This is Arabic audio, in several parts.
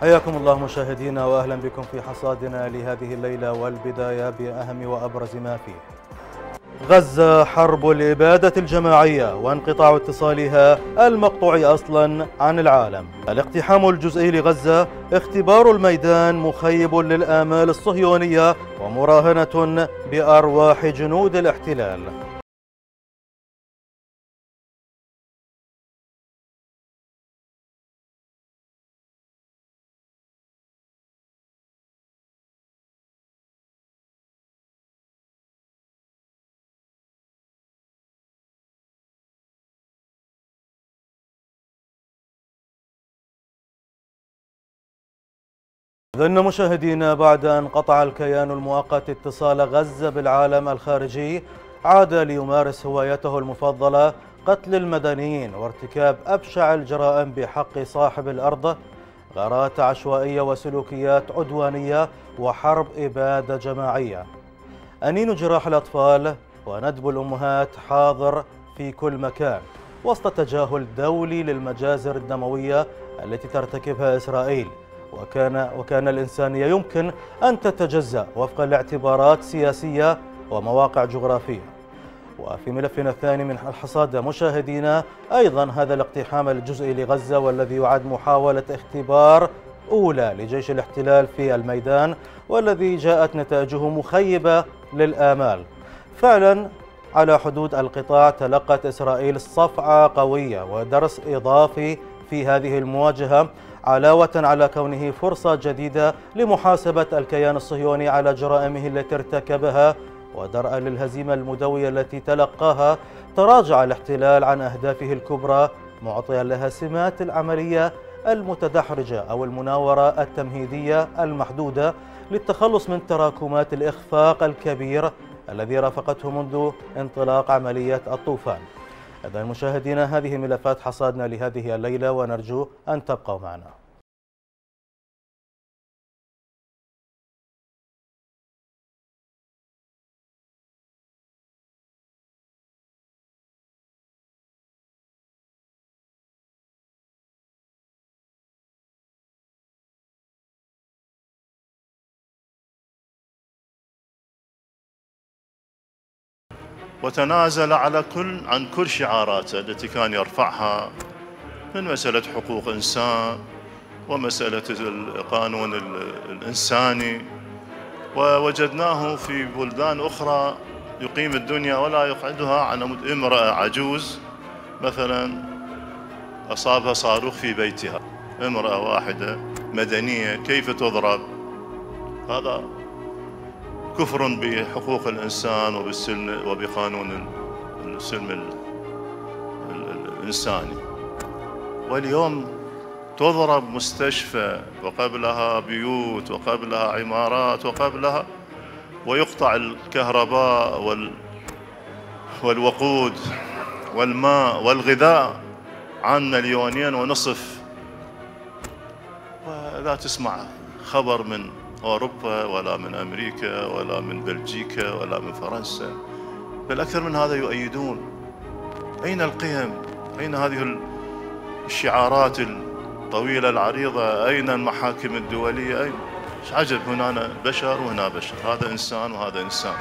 حياكم الله مشاهدينا وأهلا بكم في حصادنا لهذه الليلة والبداية بأهم وأبرز ما فيه. غزة حرب الاباده الجماعية وانقطاع اتصالها المقطوع أصلا عن العالم. الاقتحام الجزئي لغزة اختبار الميدان مخيب للآمال الصهيونية ومراهنة بأرواح جنود الاحتلال. إذن مشاهدينا بعد أن قطع الكيان المؤقت اتصال غزة بالعالم الخارجي عاد ليمارس هوايته المفضلة قتل المدنيين وارتكاب أبشع الجرائم بحق صاحب الأرض. غارات عشوائية وسلوكيات عدوانية وحرب إبادة جماعية. أنين جراح الأطفال وندب الأمهات حاضر في كل مكان. وسط تجاهل دولي للمجازر الدموية التي ترتكبها إسرائيل. وكان وكان الإنسانية يمكن أن تتجزأ وفق الاعتبارات سياسية ومواقع جغرافية. وفي ملفنا الثاني من الحصاد مشاهدينا أيضا هذا الاقتحام الجزئي لغزة والذي يعد محاولة اختبار أولى لجيش الاحتلال في الميدان والذي جاءت نتائجه مخيبة للآمال. فعلا على حدود القطاع تلقت إسرائيل صفعة قوية ودرس إضافي في هذه المواجهة علاوة على كونه فرصة جديدة لمحاسبة الكيان الصهيوني على جرائمه التي ارتكبها ودرءا للهزيمة المدوية التي تلقاها تراجع الاحتلال عن أهدافه الكبرى معطيا لها سمات العملية المتدحرجة أو المناورة التمهيدية المحدودة للتخلص من تراكمات الإخفاق الكبير الذي رافقته منذ انطلاق عملية الطوفان. إذا مشاهدينا هذه ملفات حصادنا لهذه الليلة ونرجو أن تبقوا معنا. وتنازل على كل عن كل شعاراته التي كان يرفعها من مسألة حقوق إنسان ومسألة القانون الإنساني. ووجدناه في بلدان أخرى يقيم الدنيا ولا يقعدها على امرأة عجوز. مثلا أصابها صاروخ في بيتها امرأة واحدة مدنية كيف تضرب؟ هذا كفر بحقوق الإنسان وبالسلم وبقانون السلم الإنساني. واليوم تضرب مستشفى وقبلها بيوت وقبلها عمارات وقبلها ويقطع الكهرباء وال والوقود والماء والغذاء عن مليونين ونصف. ولا تسمع خبر من أوروبا ولا من أمريكا ولا من بلجيكا ولا من فرنسا. بل أكثر من هذا يؤيدون. أين القيم؟ أين هذه الشعارات الطويلة العريضة؟ أين المحاكم الدولية؟ أين؟ عجب؟ هنا بشر وهنا بشر. هذا إنسان وهذا إنسان.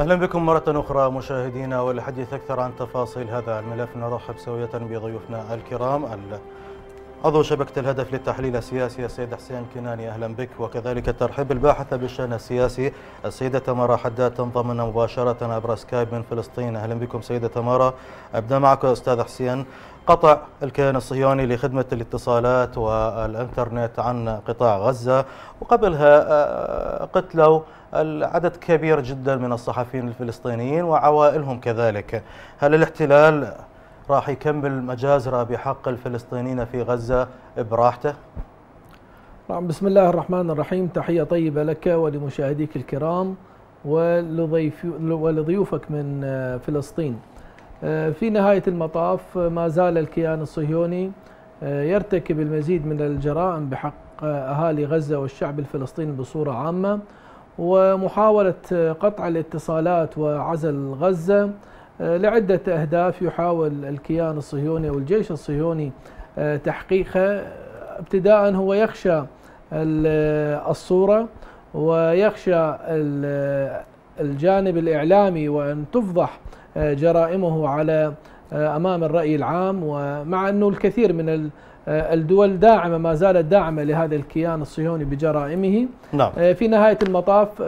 أهلا بكم مرة أخرى مشاهدينا وللحديث أكثر عن تفاصيل هذا الملف نرحب سوية بضيوفنا الكرام. عضو شبكة الهدف للتحليل السياسي السيد حسين كناني أهلا بك. وكذلك الترحيب الباحثة بالشأن السياسي السيدة تمارا حداد تنضم مباشرة عبر سكايب من فلسطين. أهلا بكم سيدة تمارا. أبدأ معك أستاذ حسين. قطع الكيان الصهيوني لخدمة الاتصالات والإنترنت عن قطاع غزة. وقبلها آه، قتلوا العدد كبير جدا من الصحفيين الفلسطينيين وعوائلهم كذلك هل الاحتلال راح يكمل مجازره بحق الفلسطينيين في غزة براحته؟ نعم بسم الله الرحمن الرحيم تحية طيبة لك ولمشاهديك الكرام ولضيوفك من آه، فلسطين. آه، في نهاية المطاف ما زال الكيان الصهيوني آه، يرتكب المزيد من الجرائم بحق أهالي غزة والشعب الفلسطيني بصورة عامة ومحاولة قطع الاتصالات وعزل غزة آه، لعدة أهداف يحاول الكيان الصهيوني والجيش الصهيوني آه، تحقيقها. ابتداء هو يخشى الصورة ويخشى الجانب الإعلامي وأن تفضح آه، جرائمه على أمام الرأي العام. ومع أنه الكثير من الدول داعمة ما زالت داعمة لهذا الكيان الصهيوني بجرائمه. نعم. في نهاية المطاف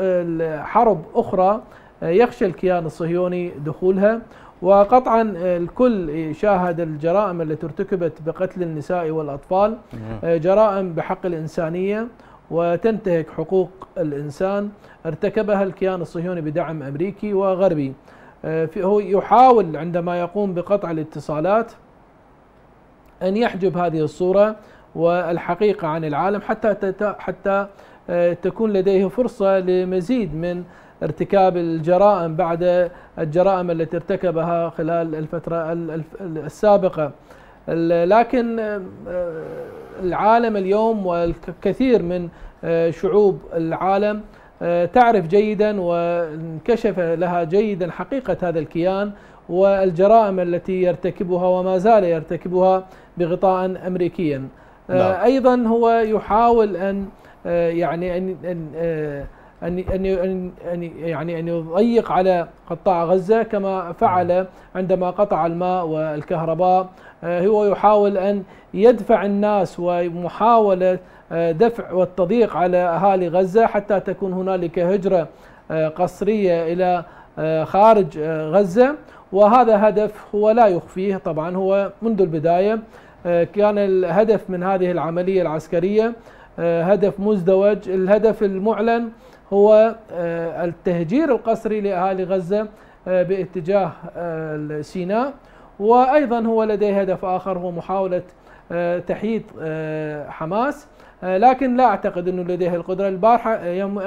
حرب أخرى يخشى الكيان الصهيوني دخولها. وقطعا الكل شاهد الجرائم التي ارتكبت بقتل النساء والأطفال جرائم بحق الإنسانية وتنتهك حقوق الإنسان. ارتكبها الكيان الصهيوني بدعم أمريكي وغربي. هو يحاول عندما يقوم بقطع الاتصالات أن يحجب هذه الصورة والحقيقة عن العالم حتى حتى تكون لديه فرصة لمزيد من ارتكاب الجرائم بعد الجرائم التي ارتكبها خلال الفترة السابقة. لكن آه، العالم اليوم والكثير من آه، شعوب العالم آه، تعرف جيدا وانكشف لها جيدا حقيقة هذا الكيان. والجرائم التي يرتكبها وما زال يرتكبها بغطاء أمريكيا. نعم. أيضا هو يحاول أن يعني أن أن أن أن يعني أن يضيق على قطاع غزة كما فعل عندما قطع الماء والكهرباء. آه، هو يحاول أن يدفع الناس ومحاولة آه، دفع والتضييق على أهالي غزة حتى تكون هنالك هجرة آه، قسرية إلى خارج غزة. وهذا هدف هو لا يخفيه. طبعا هو منذ البداية كان الهدف من هذه العملية العسكرية هدف مزدوج. الهدف المعلن هو آه، التهجير القسري لأهالي غزة آه، باتجاه آه، سيناء. وأيضا هو لديه هدف آخر هو محاولة تحييد حماس. لكن لا أعتقد أنه لديه القدرة. البارحة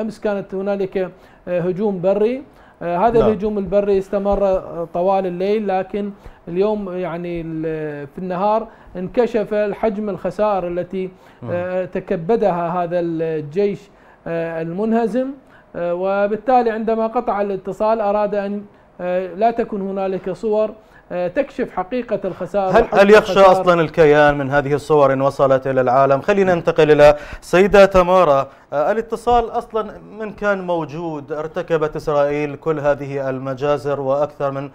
أمس كانت هنالك هجوم بري. هذا لا. نعم. الهجوم البري استمر طوال الليل لكن اليوم يعني في النهار انكشف حجم الخسائر التي تكبدها هذا الجيش آه، المنهزم آه، وبالتالي عندما قطع الاتصال أراد أن آه، لا تكون هنالك صور تكشف حقيقة الخسائر هل, هل يخشى أصلا الكيان من هذه الصور إن وصلت إلى العالم؟ خلينا ننتقل إلى سيدة تمارا الاتصال أصلا من كان موجود؟ ارتكبت إسرائيل كل هذه المجازر وأكثر من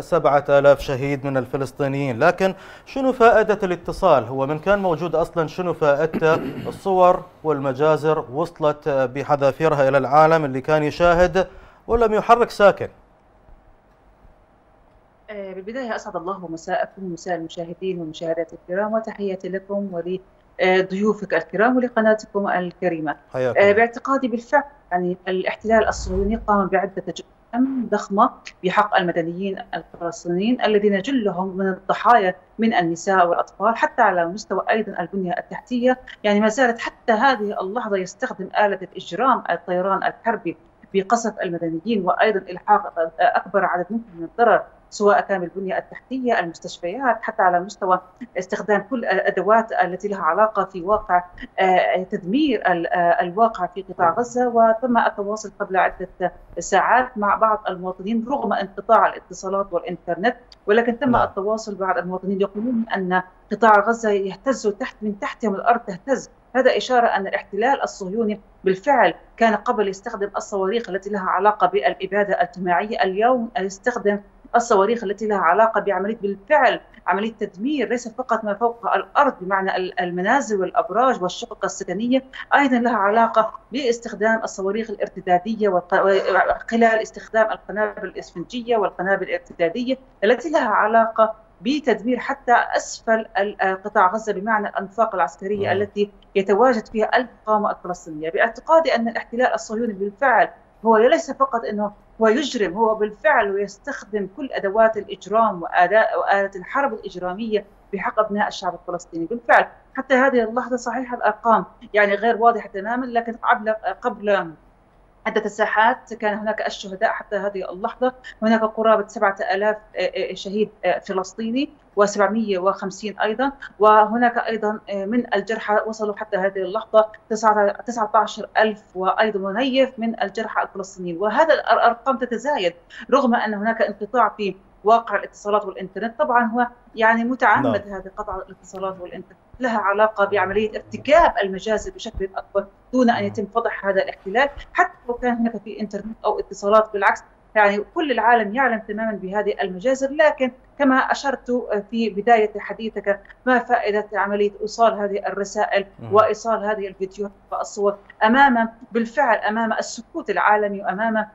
سبعة آلاف شهيد من الفلسطينيين. لكن شنو فائدة الاتصال؟ هو من كان موجود أصلا شنو فائدته؟ الصور والمجازر وصلت بحذافيرها إلى العالم اللي كان يشاهد ولم يحرك ساكن. آه، بالبداية أسعد الله مساءكم ومساء المشاهدين والمشاهدات الكرام وتحياتي لكم ولضيوفك الكرام ولقناتكم الكريمة. حياكم. آه، باعتقادي بالفعل يعني الاحتلال الصهيوني قام بعدة ضخمة بحق المدنيين الفلسطينيين الذين جلهم من الضحايا من النساء والأطفال حتى على مستوى أيضا البنية التحتية. يعني ما زالت حتى هذه اللحظة يستخدم آلة الإجرام الطيران الحربي بقصف المدنيين وأيضا إلحاق أكبر عدد ممكن من الضرر. سواء كان بالبنية التحتية، المستشفيات، حتى على مستوى استخدام كل الأدوات التي لها علاقة في واقع آه، تدمير آه، الواقع في قطاع غزة، وتم التواصل قبل عدة ساعات مع بعض المواطنين رغم انقطاع الاتصالات والإنترنت، ولكن تم نعم. التواصل بعض المواطنين يقولون أن قطاع غزة يهتز تحت من تحتهم الأرض تهتز. هذا إشارة أن الاحتلال الصهيوني بالفعل كان قبل يستخدم الصواريخ التي لها علاقة بالإبادة الجماعية اليوم يستخدم الصواريخ التي لها علاقة بعملية بالفعل عملية تدمير ليس فقط ما فوق الأرض بمعنى المنازل والأبراج والشقق السكنية أيضا لها علاقة باستخدام الصواريخ الارتدادية خلال استخدام القنابل الإسفنجية والقنابل الارتدادية التي لها علاقة بتدمير حتى أسفل قطاع غزة بمعنى الأنفاق العسكرية مم. التي يتواجد فيها المقاومه الفلسطينية، بأعتقادي أن الاحتلال الصهيوني بالفعل هو ليس فقط إنه هو يجرم هو بالفعل ويستخدم كل أدوات الإجرام وآلات الحرب الإجرامية بحق أبناء الشعب الفلسطيني. بالفعل حتى هذه اللحظة صحيح الأرقام يعني غير واضحة تماما لكن قبل قبل عدة ساحات كان هناك الشهداء حتى هذه اللحظة. هناك قرابة 7000 شهيد فلسطيني و750 أيضا. وهناك أيضا من الجرحى وصلوا حتى هذه اللحظة 19000 وأيضا منيف من الجرحى الفلسطينيين. وهذا الأرقام تتزايد رغم أن هناك انقطاع في واقع الاتصالات والإنترنت طبعا هو يعني متعمد نعم. هذا قطع الاتصالات والإنترنت لها علاقة بعملية ارتكاب المجازر بشكل أكبر دون أن يتم فضح هذا الاحتلال حتى لو كان هناك في إنترنت أو اتصالات بالعكس يعني كل العالم يعلم تماما بهذه المجازر لكن كما أشرت في بداية حديثك ما فائدة عملية إيصال هذه الرسائل وإيصال هذه الفيديوهات والصور أمام بالفعل أمام السكوت العالمي وأمام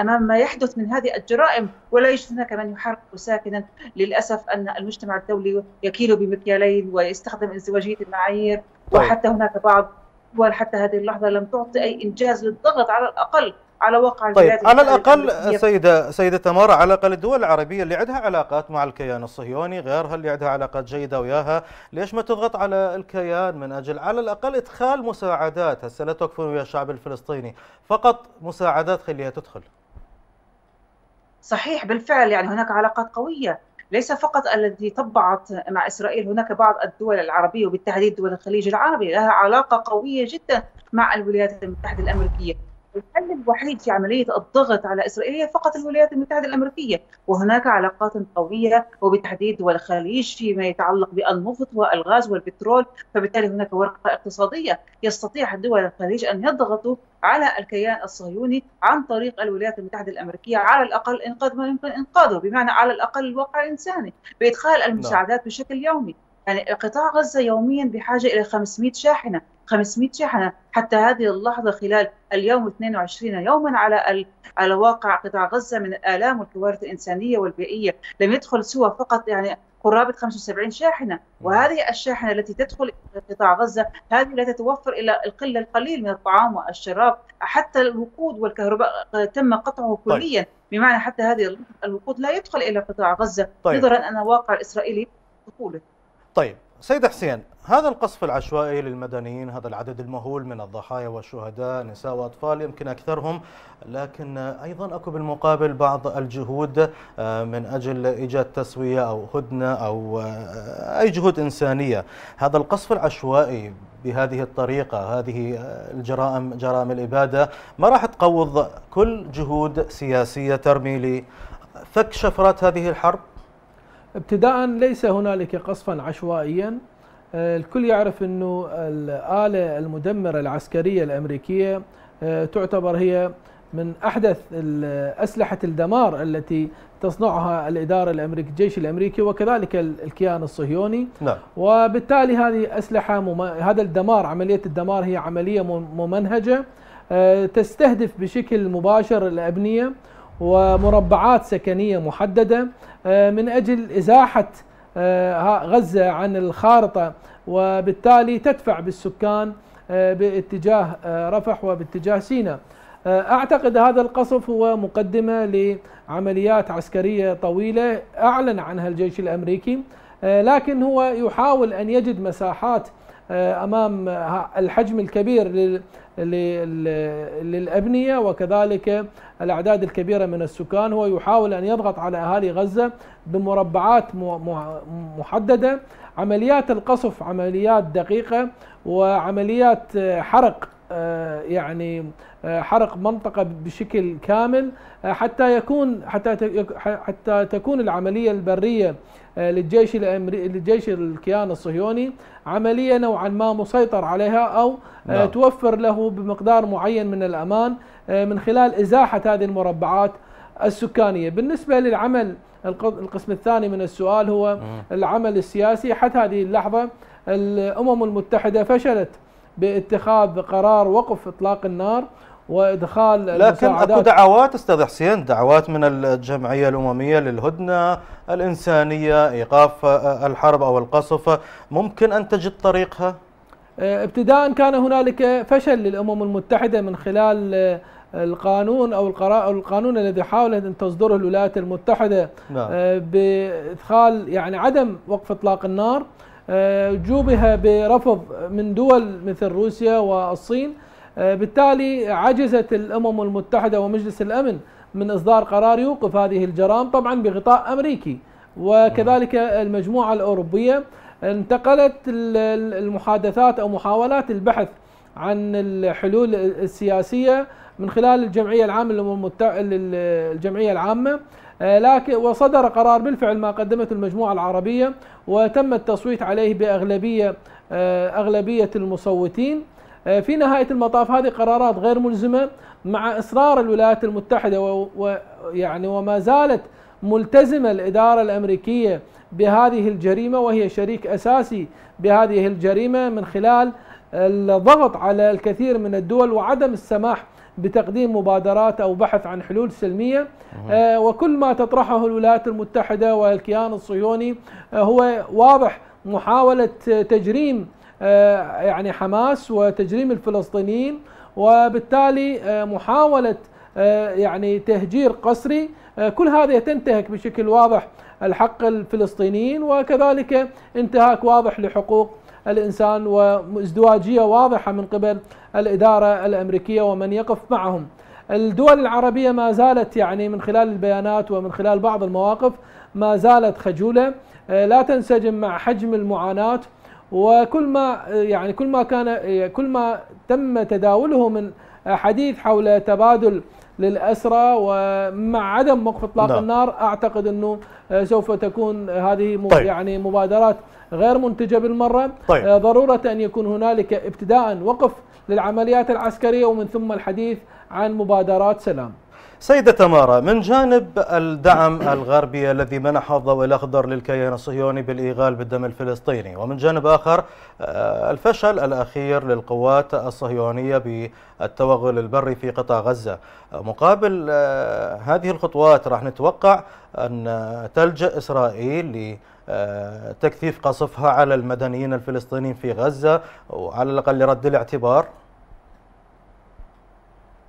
أمام ما يحدث من هذه الجرائم ولا يوجد هناك من يحرك ساكنا. للأسف أن المجتمع الدولي يكيل بمكيالين ويستخدم ازدواجية المعايير طيب. وحتى هناك بعض حتى هذه اللحظة لم تعطي أي إنجاز للضغط على الأقل. على واقع طيب على الأقل سيده سيدة تمارا على الأقل الدول العربية اللي عندها علاقات مع الكيان الصهيوني غيرها اللي عندها علاقات جيدة وياها ليش ما تضغط على الكيان من أجل على الأقل إدخال مساعدات؟ هسه لا توقفون ويا الشعب الفلسطيني فقط مساعدات خليها تدخل. صحيح بالفعل يعني هناك علاقات قوية. ليس فقط التي طبعت مع إسرائيل هناك بعض الدول العربية وبالتحديد دول الخليج العربي لها علاقة قوية جدا مع الولايات المتحدة الأمريكية. الحل الوحيد في عملية الضغط على إسرائيل هي فقط الولايات المتحدة الأمريكية. وهناك علاقات قوية وبالتحديد دول الخليج فيما يتعلق بالنفط والغاز والبترول فبالتالي هناك ورقة اقتصادية يستطيع دول الخليج أن يضغطوا على الكيان الصهيوني عن طريق الولايات المتحدة الأمريكية على الأقل إنقاذ ما يمكن إنقاذه بمعنى على الأقل الواقع الإنساني بإدخال المساعدات بشكل يومي. يعني قطاع غزة يوميا بحاجة إلى 500 شاحنة 500 شحنة حتى هذه اللحظة خلال اليوم 22 يوما على على واقع قطاع غزة من الآلام والكوارث الإنسانية والبيئية. لم يدخل سوى فقط يعني قرابة 75 شاحنة. وهذه الشاحنة التي تدخل قطاع غزة هذه لا تتوفر إلى القلة القليل من الطعام والشراب. حتى الوقود والكهرباء تم قطعه كليا. طيب. بمعنى حتى هذه الوقود لا يدخل إلى قطاع غزة. طيب. نظرا أن الواقع الإسرائيلي دخوله طيب سيد حسين هذا القصف العشوائي للمدنيين هذا العدد المهول من الضحايا والشهداء نساء وأطفال يمكن أكثرهم لكن أيضا أكو بالمقابل بعض الجهود آه، من أجل إيجاد تسوية أو هدنة أو آه، أي جهود إنسانية. هذا القصف العشوائي بهذه الطريقة هذه آه، الجرائم جرائم الإبادة ما راح تقوض كل جهود سياسية ترمي لفك شفرات هذه الحرب؟ ابتداء ليس هنالك قصفا عشوائيا. آه، الكل يعرف إنه الآلة المدمرة العسكرية الأمريكية آه، تعتبر هي من أحدث أسلحة الدمار التي تصنعها الإدارة الامريكيه الجيش الأمريكي وكذلك الكيان الصهيوني. نعم. وبالتالي هذه أسلحة مم... هذا الدمار عملية الدمار هي عملية ممنهجة آه، تستهدف بشكل مباشر الأبنية. ومربعات سكنية محددة من أجل إزاحة آه، غزة عن الخارطة وبالتالي تدفع بالسكان آه، باتجاه آه، رفح وباتجاه سيناء. أعتقد هذا القصف هو مقدمة لعمليات عسكرية طويلة أعلن عنها الجيش الأمريكي لكن هو يحاول أن يجد مساحات أمام الحجم الكبير للأبنية وكذلك الأعداد الكبيرة من السكان هو يحاول أن يضغط على أهالي غزة بمربعات محددة عمليات القصف عمليات دقيقة وعمليات حرق يعني حرق منطقة بشكل كامل حتى يكون حتى حتى تكون العملية البرية للجيش الأمري للجيش الكيان الصهيوني عملية نوعا ما مسيطر عليها أو نعم. توفر له بمقدار معين من الأمان من خلال إزاحة هذه المربعات السكانية. بالنسبة للعمل القسم الثاني من السؤال هو العمل السياسي. حتى هذه اللحظة الأمم المتحدة فشلت باتخاذ قرار وقف إطلاق النار وإدخال لكن أكو دعوات أستاذ حسين دعوات من الجمعية الأممية للهدنة الإنسانية إيقاف الحرب أو القصف. ممكن أن تجد طريقها؟ ابتداء كان هنالك فشل للأمم المتحدة من خلال القانون أو القانون الذي حاولت أن تصدره الولايات المتحدة نعم. آه، بإدخال يعني عدم وقف إطلاق النار آه، جوبها برفض من دول مثل روسيا والصين آه، بالتالي عجزت الأمم المتحدة ومجلس الأمن من إصدار قرار يوقف هذه الجرائم طبعا بغطاء أمريكي وكذلك المجموعة الأوروبية انتقلت المحادثات أو محاولات البحث عن الحلول السياسية من خلال الجمعية العامة للامم الجمعية العامة. آه، لكن وصدر قرار بالفعل ما قدمته المجموعة العربية وتم التصويت عليه بأغلبية آه، أغلبية المصوتين. آه، في نهاية المطاف هذه قرارات غير ملزمة مع إصرار الولايات المتحدة ويعني وما زالت ملتزمة الإدارة الأمريكية بهذه الجريمة وهي شريك أساسي بهذه الجريمة من خلال الضغط على الكثير من الدول وعدم السماح بتقديم مبادرات أو بحث عن حلول سلمية. آه وكل ما تطرحه الولايات المتحدة والكيان الصهيوني آه هو واضح محاولة تجريم آه يعني حماس وتجريم الفلسطينيين وبالتالي محاولة آه يعني تهجير قسري. كل هذا تنتهك بشكل واضح الحق الفلسطينيين وكذلك انتهاك واضح لحقوق الإنسان وازدواجية واضحة من قبل الإدارة الأمريكية ومن يقف معهم الدول العربية ما زالت يعني من خلال البيانات ومن خلال بعض المواقف ما زالت خجولة آه، لا تنسجم مع حجم المعاناة وكل ما يعني كل ما كان كل ما تم تداوله من حديث حول تبادل للأسرى ومع عدم وقف إطلاق نعم. النار أعتقد أنه آه، سوف تكون هذه طيب. يعني مبادرات غير منتجة بالمرة طيب. آه، ضرورة أن يكون هنالك ابتداء وقف للعمليات العسكرية ومن ثم الحديث عن مبادرات سلام. سيدة تمارا من جانب الدعم الغربي الذي منح الضوء الأخضر للكيان الصهيوني بالإيغال بالدم الفلسطيني ومن جانب آخر آه، الفشل الأخير للقوات الصهيونية بالتوغل البري في قطاع غزة. مقابل آه، هذه الخطوات راح نتوقع أن تلجأ إسرائيل لتكثيف قصفها على المدنيين الفلسطينيين في غزة وعلى الأقل لرد الاعتبار؟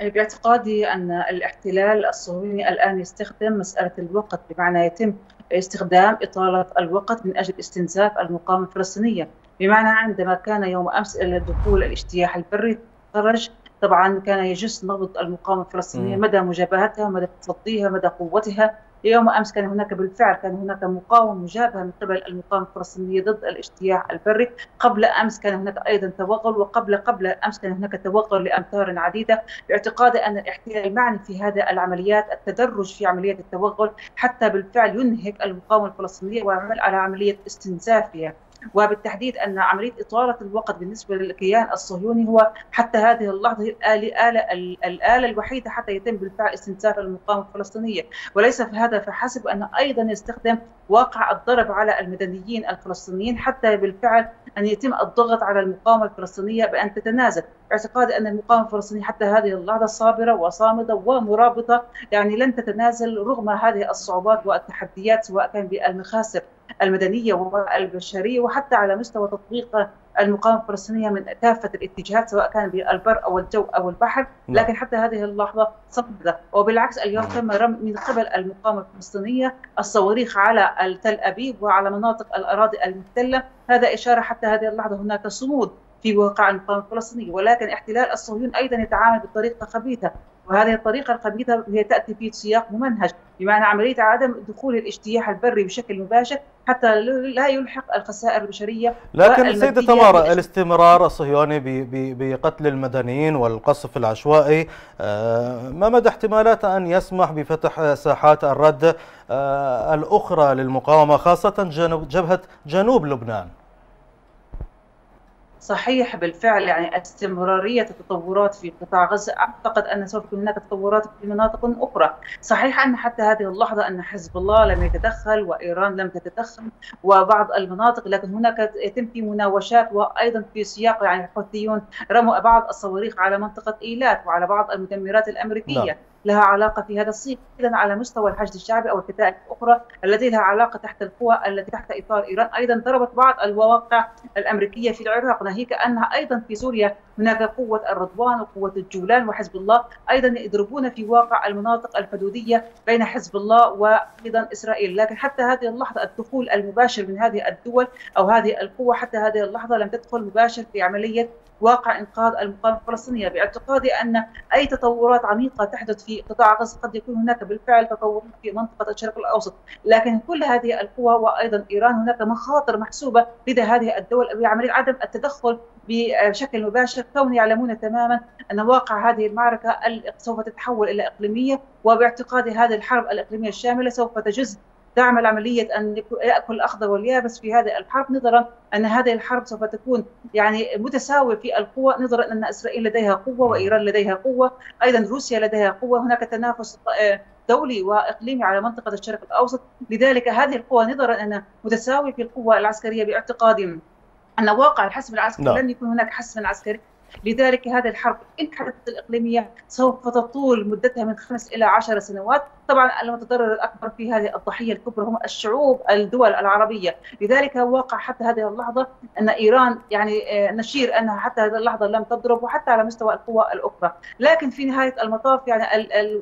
باعتقادي أن الاحتلال الصهيوني الآن يستخدم مسألة الوقت بمعنى يتم استخدام إطالة الوقت من أجل استنزاف المقاومة الفلسطينية. بمعنى عندما كان يوم أمس دخول الاجتياح البري خرج طبعا كان يجس نبض المقاومة الفلسطينية مدى مجابهتها مدى تصديها مدى قوتها. يوم أمس كان هناك بالفعل كان هناك مقاومه مجابهه من قبل المقاومة الفلسطينية ضد الاجتياح البري، قبل أمس كان هناك أيضا توغل وقبل قبل أمس كان هناك توغل لامتار عديدة باعتقادي أن الاحتلال المعني في هذه العمليات التدرج في عملية التوغل حتى بالفعل ينهك المقاومة الفلسطينية ويعمل على عملية استنزافها. وبالتحديد أن عملية إطالة الوقت بالنسبة للكيان الصهيوني هو حتى هذه اللحظة هي الآلة, الآلة الوحيدة حتى يتم بالفعل استنزاف المقاومة الفلسطينية. وليس في هذا فحسب انه أيضا يستخدم واقع الضرب على المدنيين الفلسطينيين حتى بالفعل أن يتم الضغط على المقاومة الفلسطينية بأن تتنازل، باعتقادي أن المقاومة الفلسطينية حتى هذه اللحظة صابرة وصامدة ومرابطة يعني لن تتنازل رغم هذه الصعوبات والتحديات سواء كان بالمخاسر. المدنية والبشرية وحتى على مستوى تطبيق المقاومة الفلسطينية من كافه الاتجاهات سواء كان بالبر أو الجو أو البحر نعم. لكن حتى هذه اللحظة صمدة وبالعكس اليوم نعم. تم رمي من قبل المقاومة الفلسطينية الصواريخ على تل أبيب وعلى مناطق الأراضي المحتلة هذا إشارة حتى هذه اللحظة هناك صمود في واقع المقاومة الفلسطينية ولكن احتلال الصهيون أيضا يتعامل بطريقة خبيثة وهذه الطريقة الخبيثة هي تأتي في سياق ممنهج بمعنى عملية عدم دخول الاجتياح البري بشكل مباشر حتى لا يلحق الخسائر البشرية لكن سيدة تمارا الاستمرار الصهيوني بقتل المدنيين والقصف العشوائي آه، ما مدى احتمالات أن يسمح بفتح ساحات الرد آه، الأخرى للمقاومة خاصة جبهة جنوب لبنان؟ صحيح بالفعل يعني استمرارية التطورات في قطاع غزة. أعتقد أن سوف يكون هناك تطورات في مناطق أخرى. صحيح أن حتى هذه اللحظة أن حزب الله لم يتدخل وإيران لم تتدخل وبعض المناطق لكن هناك يتم في مناوشات وأيضا في سياق يعني الحوثيون رموا بعض الصواريخ على منطقة إيلات وعلى بعض المدمرات الأمريكية. لا. لها علاقة في هذا الصيغ اذا على مستوى الحشد الشعبي أو الكتائب الأخرى التي لها علاقة تحت القوى التي تحت إطار إيران. أيضا ضربت بعض المواقع الأمريكية في العراق ناهيك أنها أيضا في سوريا هناك قوة الرضوان وقوة الجولان وحزب الله. أيضا يضربون في واقع المناطق الحدودية بين حزب الله وأيضا إسرائيل. لكن حتى هذه اللحظة الدخول المباشر من هذه الدول أو هذه القوة حتى هذه اللحظة لم تدخل مباشر في عملية واقع إنقاذ المقاومة الفلسطينية باعتقادي أن أي تطورات عميقة تحدث في قطاع غزة قد يكون هناك بالفعل تطورات في منطقة الشرق الأوسط، لكن كل هذه القوى وأيضا إيران هناك مخاطر محسوبة لدى هذه الدول بعمليه عدم التدخل بشكل مباشر. كون يعلمون تماما أن واقع هذه المعركة سوف تتحول إلى إقليمية وباعتقادي هذه الحرب الإقليمية الشاملة سوف تجز تعمل عملية أن يأكل الأخضر واليابس في هذه الحرب نظرا أن هذه الحرب سوف تكون يعني متساوية في القوة نظرا أن إسرائيل لديها قوة وإيران لديها قوة أيضا روسيا لديها قوة هناك تنافس دولي وإقليمي على منطقة الشرق الأوسط، لذلك هذه القوى نظرا انها متساوية في القوة العسكرية باعتقادي أن واقع الحسم العسكري لا. نعم. لن يكون هناك حسم عسكري لذلك هذه الحرب إن حدثت الإقليمية سوف تطول مدتها من خمس إلى عشر سنوات طبعا المتضرر الأكبر في هذه الضحية الكبرى هم الشعوب الدول العربية. لذلك واقع حتى هذه اللحظة أن إيران يعني آه، نشير أنها حتى هذه اللحظة لم تضرب وحتى على مستوى القوى الأخرى. لكن في نهاية المطاف يعني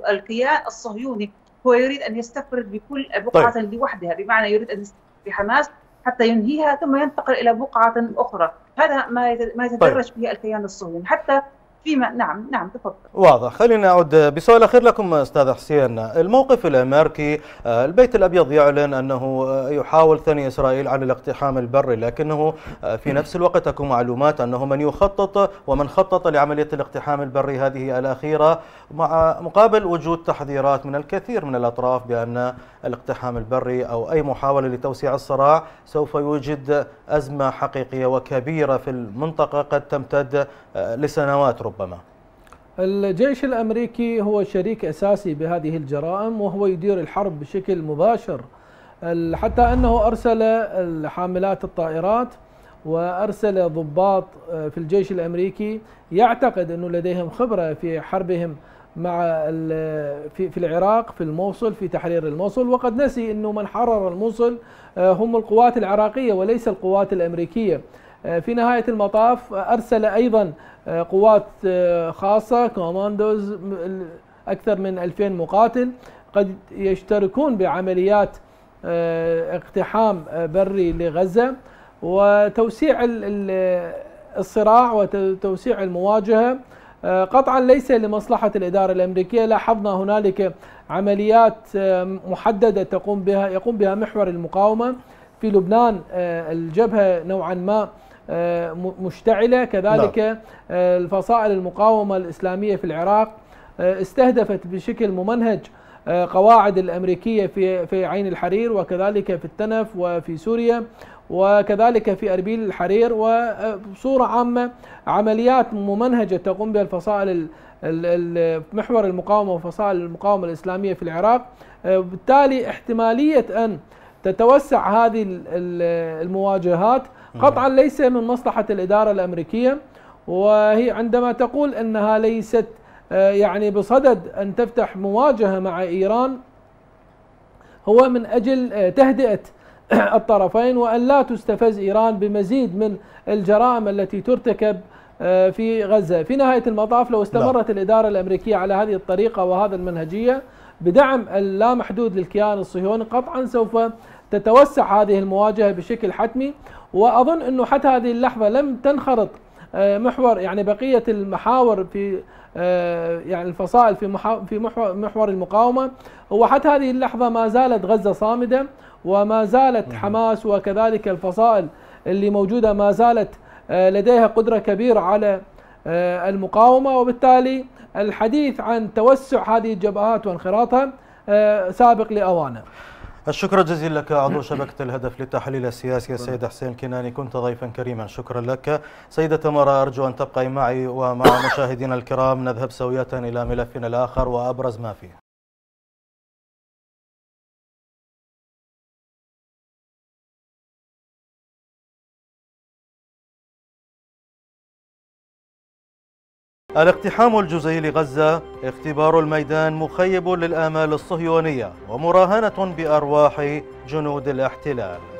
الكيان الصهيوني هو يريد أن يستفرد بكل بقعة طيب. لوحدها بمعنى يريد أن يستفرد بحماس حتى ينهيها ثم ينتقل إلى بقعة أخرى. هذا ما ما يتدرج طيب. به الكيان الصهيوني حتى فيما نعم نعم تفضل. واضح. خلينا نعود بسؤال أخير لكم أستاذ حسين. الموقف الأمريكي البيت الأبيض يعلن أنه يحاول ثني إسرائيل عن الاقتحام البري لكنه في نفس الوقت تكون معلومات أنه من يخطط ومن خطط لعملية الاقتحام البري هذه الأخيرة مع مقابل وجود تحذيرات من الكثير من الأطراف بأن الاقتحام البري أو أي محاولة لتوسيع الصراع سوف يوجد أزمة حقيقية وكبيرة في المنطقة قد تمتد لسنوات ربما. الجيش الأمريكي هو شريك أساسي بهذه الجرائم وهو يدير الحرب بشكل مباشر. حتى أنه أرسل حاملات الطائرات وأرسل ضباط آه، في الجيش الأمريكي يعتقد أنه لديهم خبرة في حربهم مع في في العراق في الموصل في تحرير الموصل. وقد نسي أنه من حرر الموصل آه، هم القوات العراقية وليس القوات الأمريكية. في نهاية المطاف أرسل أيضا قوات خاصة كوماندوز أكثر من 2000 مقاتل. قد يشتركون بعمليات آه، اقتحام بري لغزة وتوسيع الصراع وتوسيع المواجهة. آه، قطعا ليس لمصلحة الإدارة الأمريكية لاحظنا هنالك عمليات آه، محددة تقوم بها يقوم بها محور المقاومة في لبنان الجبهة نوعا ما. آه، مشتعلة كذلك نعم. آه، الفصائل المقاومة الإسلامية في العراق آه، استهدفت بشكل ممنهج قواعد الأمريكية في في عين الحرير وكذلك في التنف وفي سوريا وكذلك في أربيل الحرير وبصورة عامة عمليات ممنهجة تقوم بها الفصائل محور المقاومة وفصائل المقاومة الإسلامية في العراق بالتالي احتمالية أن تتوسع هذه المواجهات قطعا ليس من مصلحة الإدارة الأمريكية وهي عندما تقول أنها ليست آه، يعني بصدد أن تفتح مواجهة مع إيران هو من أجل آه، تهدئة الطرفين وأن لا تستفز إيران بمزيد من الجرائم التي ترتكب آه، في غزة. في نهاية المطاف لو استمرت لا. الإدارة الأمريكية على هذه الطريقة وهذا المنهجية بدعم اللامحدود للكيان الصهيوني قطعا سوف تتوسع هذه المواجهة بشكل حتمي. وأظن أنه حتى هذه اللحظة لم تنخرط محور يعني بقية المحاور في يعني الفصائل في في محور محور المقاومة. هو حتى هذه اللحظة ما زالت غزة صامدة وما زالت حماس وكذلك الفصائل اللي موجودة ما زالت لديها قدرة كبيرة على المقاومة. وبالتالي الحديث عن توسع هذه الجبهات وانخراطها سابق لأوانه. الشكر الجزيل لك عضو شبكة الهدف للتحليل السياسي السيد حسين كناني. كنت ضيفا كريما. شكرا لك. سيدة تمارا أرجو أن تبقي معي ومع مشاهدينا الكرام. نذهب سوية إلى ملفنا الآخر وأبرز ما فيه. الاقتحام الجزئي لغزة اختبار الميدان مخيب للآمال الصهيونية ومراهنة بأرواح جنود الاحتلال.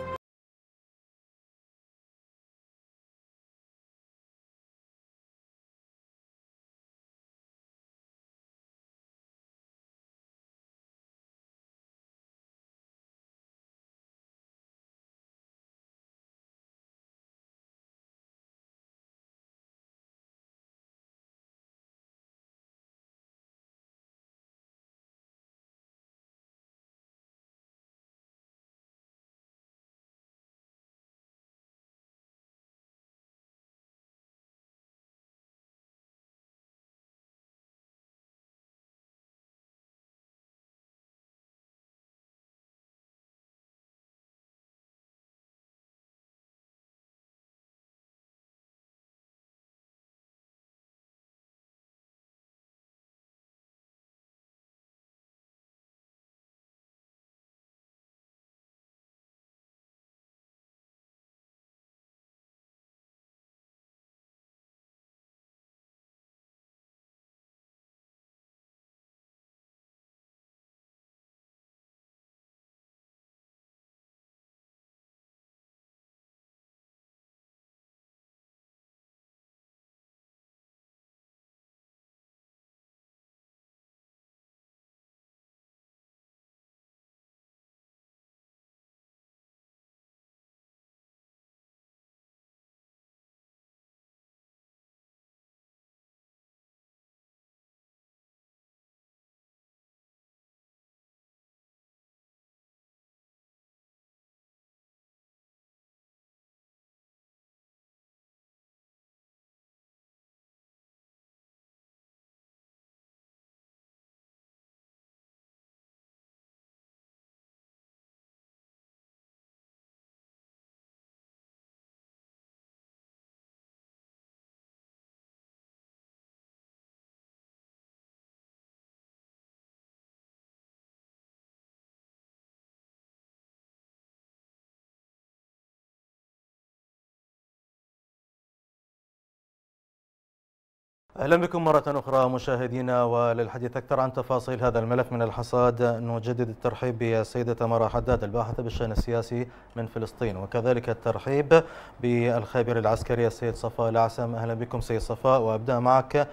أهلا بكم مرة أخرى مشاهدينا وللحديث أكثر عن تفاصيل هذا الملف من الحصاد. نجدد الترحيب بالسيدة تمارا حداد الباحثة بالشأن السياسي من فلسطين. وكذلك الترحيب بالخبير العسكري السيد صفاء العسم أهلا بكم سيد صفاء وأبدأ معك.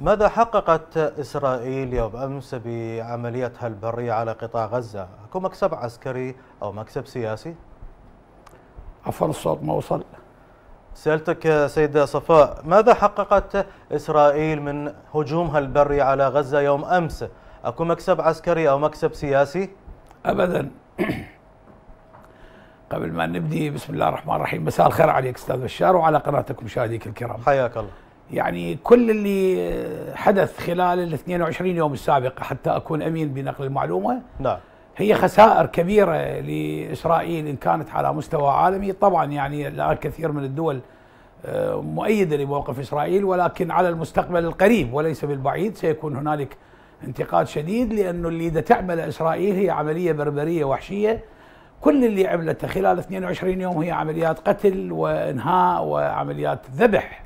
ماذا حققت إسرائيل يوم أمس بعمليتها البرية على قطاع غزة؟ هو مكسب عسكري أو مكسب سياسي؟ عفوا الصوت ما وصل سألتك سيدة صفاء ماذا حققت إسرائيل من هجومها البري على غزة يوم أمس؟ أكو مكسب عسكري أو مكسب سياسي؟ أبدا. قبل ما نبدي بسم الله الرحمن الرحيم. مساء الخير عليك أستاذ بشار وعلى قناتك مشاهديك الكرام. حياك الله. يعني كل اللي حدث خلال ال 22 يوم السابقه حتى أكون أمين بنقل المعلومة نعم. هي خسائر كبيرة لإسرائيل إن كانت على مستوى عالمي. طبعا يعني لا كثير من الدول آه، مؤيدة لموقف إسرائيل ولكن على المستقبل القريب وليس بالبعيد سيكون هنالك انتقاد شديد لأنه اللي تعمل إسرائيل هي عملية بربرية وحشية. كل اللي عملته خلال 22 يوم هي عمليات قتل وإنهاء وعمليات ذبح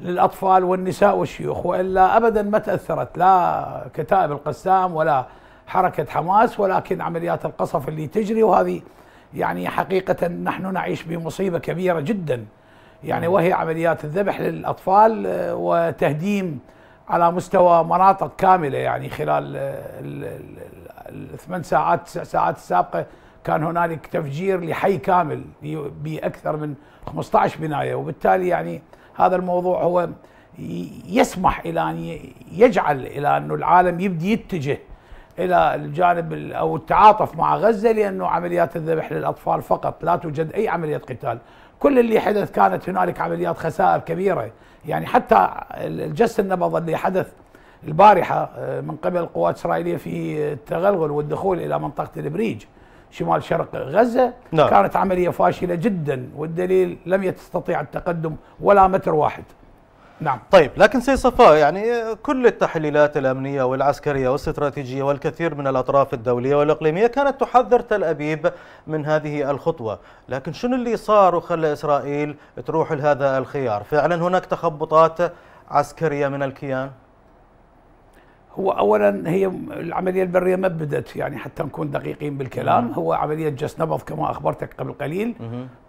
للأطفال والنساء والشيوخ وإلا أبدا ما تأثرت لا كتائب القسام ولا حركة حماس ولكن عمليات القصف اللي تجري وهذه يعني حقيقة نحن نعيش بمصيبة كبيرة جدا. يعني وهي عمليات الذبح للأطفال آه، وتهديم على مستوى مناطق كاملة. يعني خلال آه، الثمان ساعات تسع ساعات السابقة كان هنالك تفجير لحي كامل بأكثر من 15 بناية. وبالتالي يعني هذا الموضوع هو يسمح إلى أن يجعل إلى انه العالم يبدي يتجه إلى الجانب أو التعاطف مع غزة لأنه عمليات الذبح للأطفال فقط لا توجد أي عملية قتال. كل اللي حدث كانت هنالك عمليات خسائر كبيرة. يعني حتى الجس النبض اللي حدث البارحة آه، من قبل القوات الإسرائيلية في التغلغل والدخول إلى منطقة البريج شمال شرق غزة نعم. كانت عملية فاشلة جدا والدليل لم يستطيع التقدم ولا متر واحد. نعم. طيب لكن سي صفاء يعني كل التحليلات الأمنية والعسكرية والاستراتيجية والكثير من الأطراف الدولية والإقليمية كانت تحذر تل أبيب من هذه الخطوة، لكن شنو اللي صار وخلى إسرائيل تروح لهذا الخيار؟ فعلا هناك تخبطات عسكرية من الكيان؟ هو اولا هي العملية البرية ما بدأت يعني حتى نكون دقيقين بالكلام. هو عملية جس نبض كما أخبرتك قبل قليل.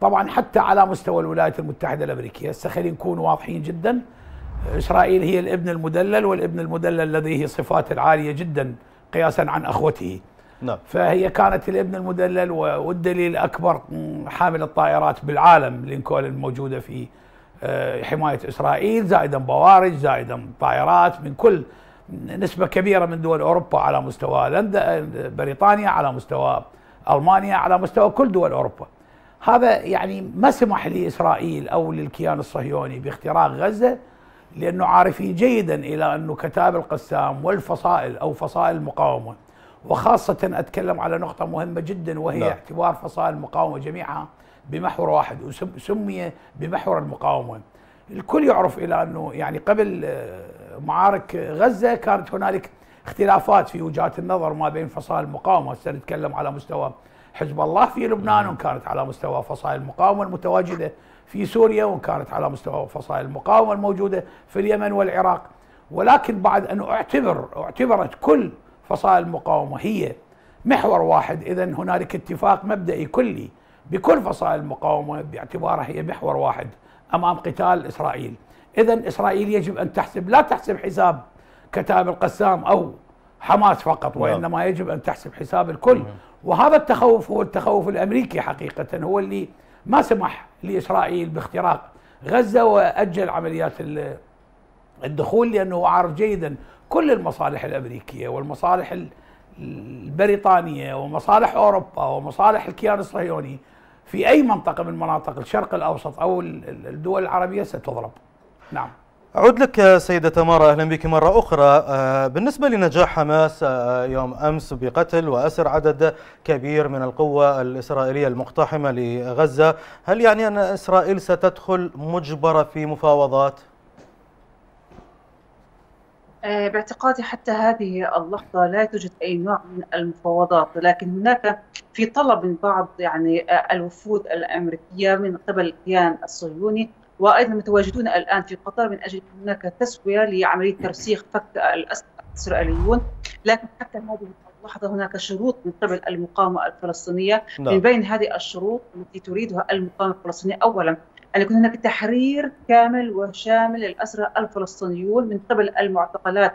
طبعا حتى على مستوى الولايات المتحدة الأمريكية هسه خلينا نكون واضحين جدا إسرائيل هي الابن المدلل والابن المدلل لديه صفات العالية جدا قياسا عن أخوته. نعم. فهي كانت الابن المدلل والدليل الاكبر حامل الطائرات بالعالم لينكولن الموجودة في آه، حماية إسرائيل. زائدا بوارج زائدا طائرات من كل نسبة كبيرة من دول أوروبا على مستوى بريطانيا على مستوى ألمانيا على مستوى كل دول أوروبا. هذا يعني ما سمح لإسرائيل أو للكيان الصهيوني باختراق غزة لأنه عارفين جيدا إلى أنه كتاب القسام والفصائل أو فصائل المقاومة وخاصة أتكلم على نقطة مهمة جدا وهي لا. نعم. اعتبار فصائل المقاومة جميعها بمحور واحد وسمي بمحور المقاومة الكل يعرف إلى أنه يعني قبل معارك غزة كانت هنالك اختلافات في وجهات النظر ما بين فصائل المقاومة هسه نتكلم على مستوى حزب الله في لبنان وان كانت على مستوى فصائل المقاومة المتواجدة في سوريا وإن كانت على مستوى فصائل المقاومة الموجودة في اليمن والعراق. ولكن بعد أن أعتبر أعتبرت كل فصائل المقاومة هي محور واحد اذا هنالك اتفاق مبدئي كلي بكل فصائل المقاومة باعتبارها هي محور واحد أمام قتال إسرائيل. اذا إسرائيل يجب أن تحسب لا تحسب حساب كتاب القسام أو حماس فقط نعم. وإنما يجب أن تحسب حساب الكل. وهذا التخوف هو التخوف الأمريكي حقيقة هو اللي ما سمح لإسرائيل باختراق غزة وأجل عمليات الدخول لأنه عارف جيدا كل المصالح الأمريكية والمصالح البريطانية ومصالح أوروبا ومصالح الكيان الصهيوني في أي منطقة من مناطق الشرق الأوسط أو الدول العربية ستضرب. نعم أعود لك سيدة تمارا أهلا بك مرة أخرى آه، بالنسبة لنجاح حماس آه، يوم أمس بقتل وأسر عدد كبير من القوة الإسرائيلية المقتحمة لغزة هل يعني أن إسرائيل ستدخل مجبرة في مفاوضات؟ آه، باعتقادي حتى هذه اللحظة لا توجد أي نوع من المفاوضات لكن هناك في طلب من بعض يعني الوفود الأمريكية من قبل الكيان الصهيوني وأيضا متواجدون الآن في قطر من أجل هناك تسوية لعملية ترسيخ فك الأسرائيليون. لكن حتى هذه اللحظه هناك شروط من قبل المقاومة الفلسطينية. نعم. من بين هذه الشروط التي تريدها المقاومة الفلسطينية اولا أن يكون هناك تحرير كامل وشامل للأسرى الفلسطينيون من قبل المعتقلات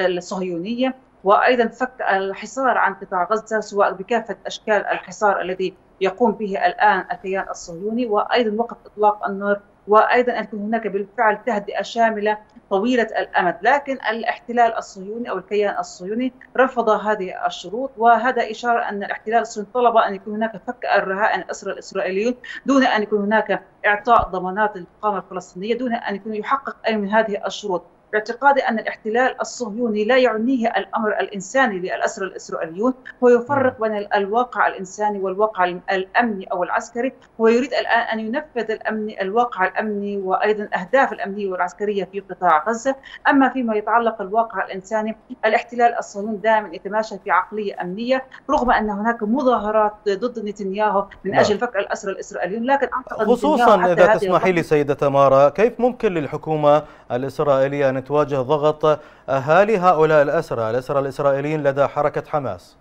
الصهيونية. وأيضا فك الحصار عن قطاع غزة سواء بكافة أشكال الحصار الذي يقوم به الآن الكيان الصهيوني. وأيضا وقف إطلاق النار وأيضا أن تكون هناك بالفعل تهدئة شاملة طويلة الأمد، لكن الاحتلال الصهيوني أو الكيان الصهيوني رفض هذه الشروط وهذا إشارة أن الاحتلال الصهيوني طلب أن يكون هناك فك الرهائن الاسرى الإسرائيليون دون أن يكون هناك إعطاء ضمانات للمقاومة الفلسطينية دون أن يكون يحقق أي من هذه الشروط. باعتقادي أن الاحتلال الصهيوني لا يعنيه الأمر الإنساني للأسرى الإسرائيليون هو يفرق بين الواقع الإنساني والواقع الأمني أو العسكري هو يريد الآن أن ينفذ الأمن الواقع الأمني وأيضا الأهداف الأمنية والعسكرية في قطاع غزة أما فيما يتعلق الواقع الإنساني الاحتلال الصهيوني دائما يتماشى في عقلية أمنية رغم أن هناك مظاهرات ضد نتنياهو من نعم. أجل فك الأسرى الإسرائيليون لكن خصوصا إذا تسمحي لي سيدة تمارا كيف ممكن للحكومة الإسرائيلية أن تواجه ضغط أهالي هؤلاء الأسرى الأسرى الإسرائيليين لدى حركة حماس.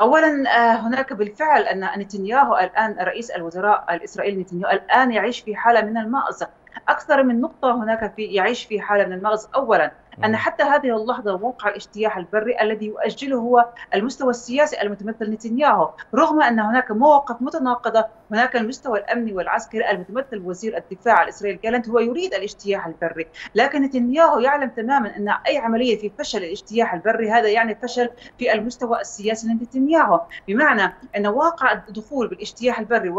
اولا آه، هناك بالفعل أن نتنياهو الآن رئيس الوزراء الإسرائيلي نتنياهو الآن يعيش في حالة من المأزق. أكثر من نقطة هناك في يعيش في حالة من المغز. اولا أن حتى هذه اللحظة واقع الاجتياح البري الذي يؤجله هو المستوى السياسي المتمثل نتنياهو. رغم أن هناك مواقف متناقضة هناك المستوى الأمني والعسكري المتمثل وزير الدفاع الاسرائيلي جالنت هو يريد الاجتياح البري. لكن نتنياهو يعلم تماما أن أي عملية في فشل الاجتياح البري هذا يعني فشل في المستوى السياسي لنتنياهو. بمعنى أن واقع الدخول بالاجتياح البري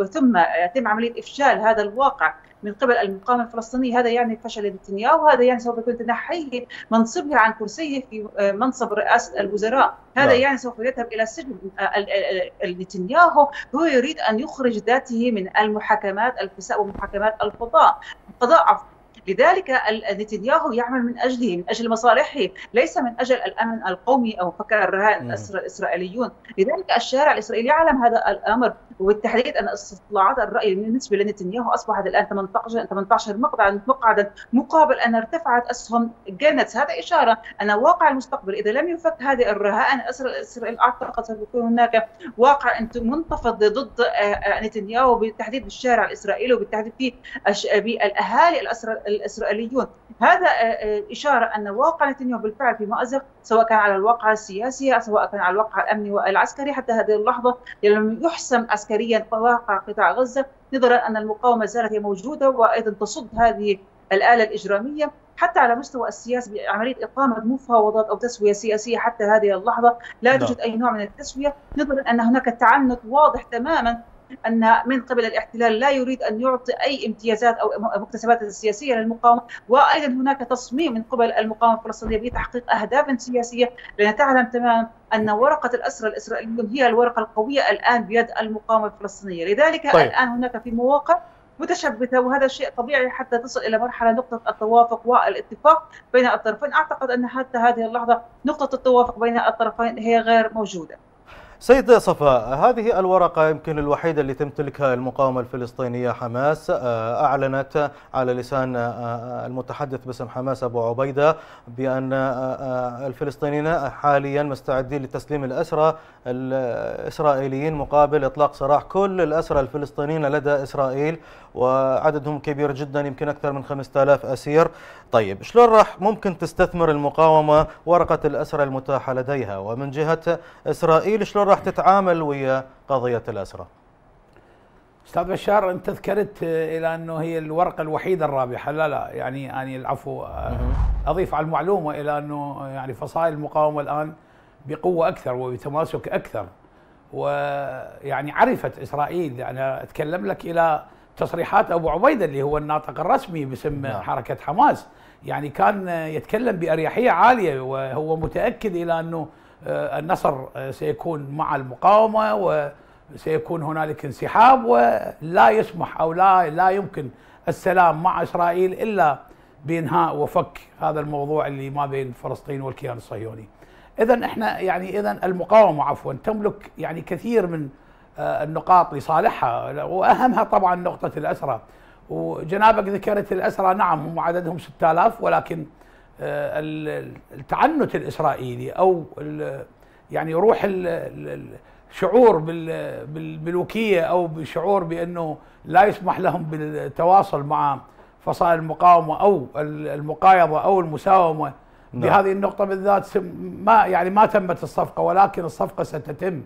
وثم يتم عملية إفشال هذا الواقع من قبل المقاومة الفلسطينية هذا يعني فشل نتنياهو هذا يعني سوف يكون تنحيه منصبه عن كرسيه في آه، منصب رئاسه الوزراء هذا لا. نعم. يعني سوف يذهب إلى السجن آه، نتنياهو هو يريد أن يخرج ذاته من المحاكمات الفساء ومحاكمات القضاء القضاء لذلك نتنياهو يعمل من أجله من أجل مصالحه ليس من أجل الأمن القومي أو فك الرهائن الإسرائيليون. لذلك الشارع الإسرائيلي يعلم هذا الأمر وبالتحديد أن استطلاعات الرأي بالنسبة لنتنياهو أصبحت الآن 18 18 مقعدا مقعدا مقابل أن ارتفعت أسهم جنت. هذا إشارة أن واقع المستقبل إذا لم يفك هذه الرهائن إسرائيل اعتقد سيكون هناك واقع منتفض ضد آه، آه، نتنياهو بالتحديد بالشارع الإسرائيلي وبالتحديد في بالأهالي الإسرائيليون. هذا آه، إشارة أن واقع نتنياهو بالفعل في مأزق سواء كان على الواقع السياسي سواء كان على الواقع الأمني والعسكري. حتى هذه اللحظة لم يحسم عسكريا واقع قطاع غزة نظرا أن المقاومة زالت هي موجودة وأيضا تصد هذه الآلة الإجرامية. حتى على مستوى السياسي بعملية إقامة مفاوضات أو تسوية سياسية حتى هذه اللحظة لا نعم. توجد أي نوع من التسوية. نظرا أن هناك تعنت واضح تماما أن من قبل الاحتلال لا يريد أن يعطي أي امتيازات أو مكتسبات سياسية للمقاومة وأيضا هناك تصميم من قبل المقاومة الفلسطينية بتحقيق أهداف سياسية. لأن تعلم تماما أن ورقة الأسرى الإسرائيليون هي الورقة القوية الآن بيد المقاومة الفلسطينية. لذلك طيب. الآن هناك في مواقع متشبثة وهذا شيء طبيعي حتى تصل إلى مرحلة نقطة التوافق والاتفاق بين الطرفين. أعتقد أن حتى هذه اللحظة نقطة التوافق بين الطرفين هي غير موجودة. سيد صفاء هذه الورقة يمكن الوحيدة اللي تمتلكها المقاومة الفلسطينية حماس. آه، أعلنت على لسان آه، آه، المتحدث باسم حماس أبو عبيدة بأن الفلسطينيين حاليا مستعدين لتسليم الأسرى الإسرائيليين مقابل إطلاق سراح كل الأسرى الفلسطينيين لدى إسرائيل وعددهم كبير جدا يمكن أكثر من 5000 أسير. طيب شلون راح ممكن تستثمر المقاومة ورقة الأسرى المتاحة لديها؟ ومن جهة إسرائيل شلون راح تتعامل ويا قضية الأسرى أستاذ بشار أنت ذكرت إلى أنه هي الورقة الوحيدة الرابحة. لا لا يعني يعني العفو أضيف على المعلومة إلى أنه يعني فصائل المقاومة الآن بقوة أكثر وبتماسك أكثر. ويعني عرفت إسرائيل يعني أتكلم لك إلى تصريحات أبو عبيدة اللي هو الناطق الرسمي باسم نعم. حركة حماس. يعني كان يتكلم بأريحية عالية وهو متأكد إلى أنه آه، النصر آه، سيكون مع المقاومة وسيكون هنالك انسحاب ولا يسمح أو لا لا يمكن السلام مع إسرائيل إلا بإنهاء وفك هذا الموضوع اللي ما بين فلسطين والكيان الصهيوني. اذا إحنا يعني اذا المقاومة عفوا تملك يعني كثير من آه، النقاط لصالحها وأهمها طبعا نقطة الأسرى وجنابك ذكرت الأسرى نعم هم عددهم 6000 ولكن آه، التعنت الإسرائيلي أو يعني روح الشعور بالملوكيه أو بشعور بأنه لا يسمح لهم بالتواصل مع فصائل المقاومة أو المقايضة أو المساومة. نعم. بهذه النقطة بالذات ما يعني ما تمت الصفقة ولكن الصفقة ستتم.